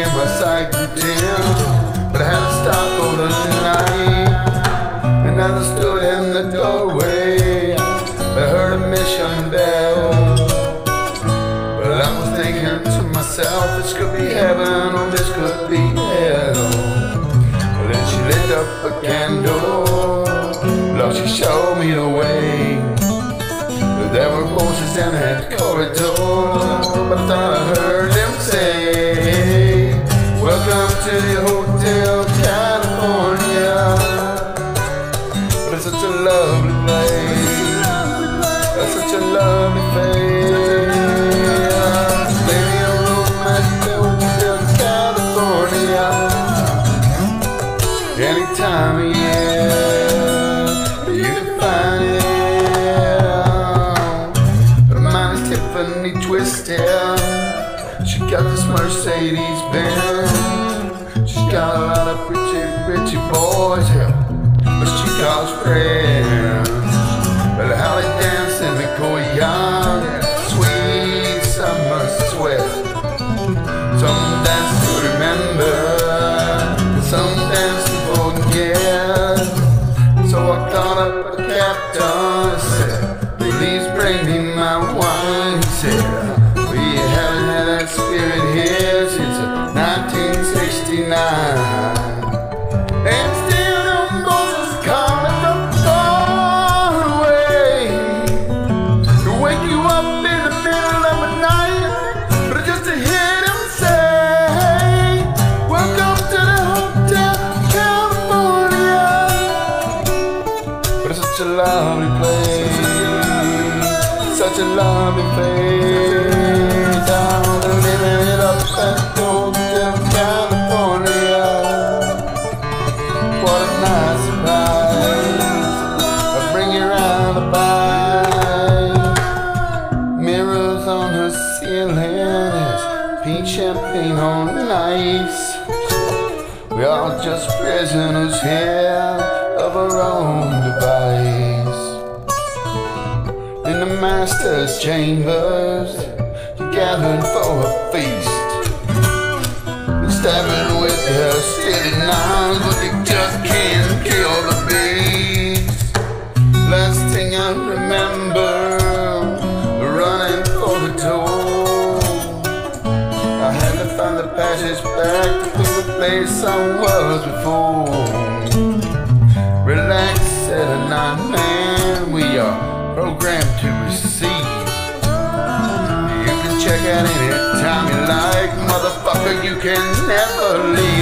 in my sight dim, but I had to stop for the night. And I stood in the doorway, I heard a mission bell. But I was thinking to myself, this could be heaven or this could be hell. But then she lit up a candle, Lord, she showed me the way. There were voices in that corridor, but I thought I heard. It's such a lovely place. It's such a lovely place. Baby, a room at Hotel California. Anytime of year, you can find it. Mine is Tiffany Twisted. She got this Mercedes Benz. She's got a lot of pretty, pretty boys here, but she calls friends. But how they dance in the courtyard, sweet summer sweat. Some dance to remember, some dance to forget. So I called up the captain said, Please bring me my wine. He said, We haven't had that spirit here since 1969. Such a lovely place, such a lovely place. I'm living it up at Hotel California. What a nice surprise! I bring you round the by. Mirrors on her ceiling, pink champagne on ice. We are just prisoners here of our own device. In the master's chambers, gathered for a feast. Stabbing with their steady knives, but they just can't kill the beast. Last thing I remember, running for the door. I had to find the passage back to the place I was before. You can never leave.